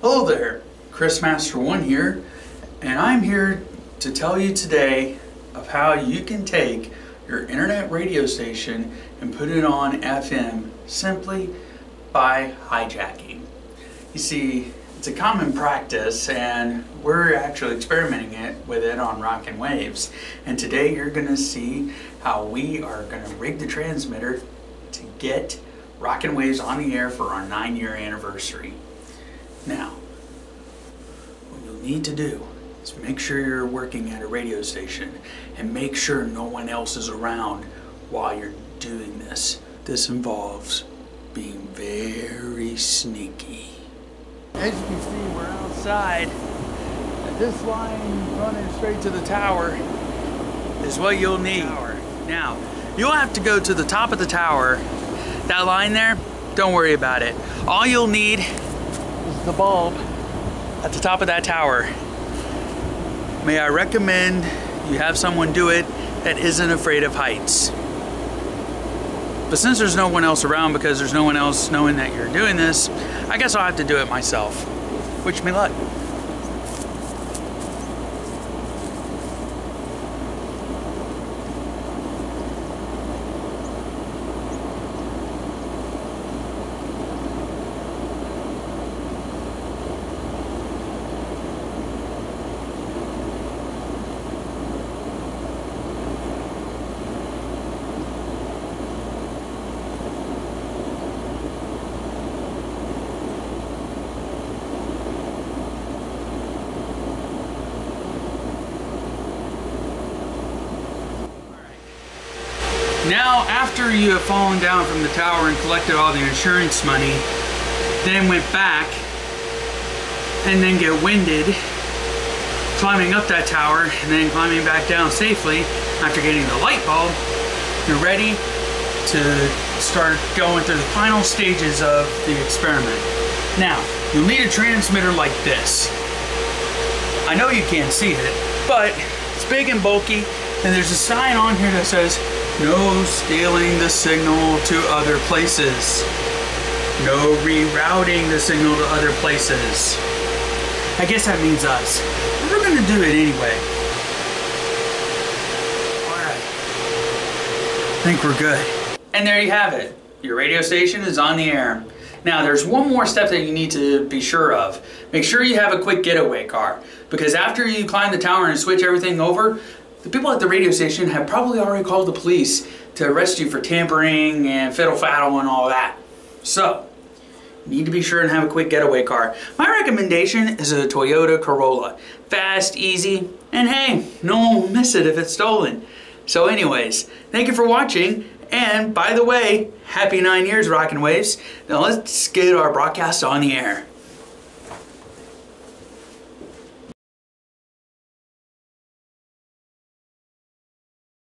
Hello there, Chris Master One here, and I'm here to tell you today of how you can take your internet radio station and put it on FM simply by hijacking. You see, it's a common practice and we're actually experimenting it with it on Rockin' Waves. And today you're gonna see how we are gonna rig the transmitter to get Rockin' Waves on the air for our nine year anniversary. Now, what you'll need to do is make sure you're working at a radio station and make sure no one else is around while you're doing this. This involves being very sneaky. As you can see, we're outside. And this line running straight to the tower is what you'll need. Now, you'll have to go to the top of the tower. That line there, don't worry about it. All you'll need the bulb at the top of that tower. May I recommend you have someone do it that isn't afraid of heights. But since there's no one else around because there's no one else knowing that you're doing this, I guess I'll have to do it myself. Wish me luck. Now, after you have fallen down from the tower and collected all the insurance money, then went back and then get winded, climbing up that tower and then climbing back down safely after getting the light bulb, you're ready to start going through the final stages of the experiment. Now, you'll need a transmitter like this. I know you can't see it, but it's big and bulky, and there's a sign on here that says no stealing the signal to other places. No rerouting the signal to other places. I guess that means us. We're gonna do it anyway. Alright. I think we're good. And there you have it. Your radio station is on the air. Now there's one more step that you need to be sure of. Make sure you have a quick getaway car because after you climb the tower and switch everything over, the people at the radio station have probably already called the police to arrest you for tampering and fiddle faddle and all that. So, need to be sure and have a quick getaway car. My recommendation is a Toyota Corolla. Fast, easy, and hey, no one will miss it if it's stolen. So anyways, thank you for watching. And by the way, happy nine years, Rockin' Waves. Now let's get our broadcast on the air.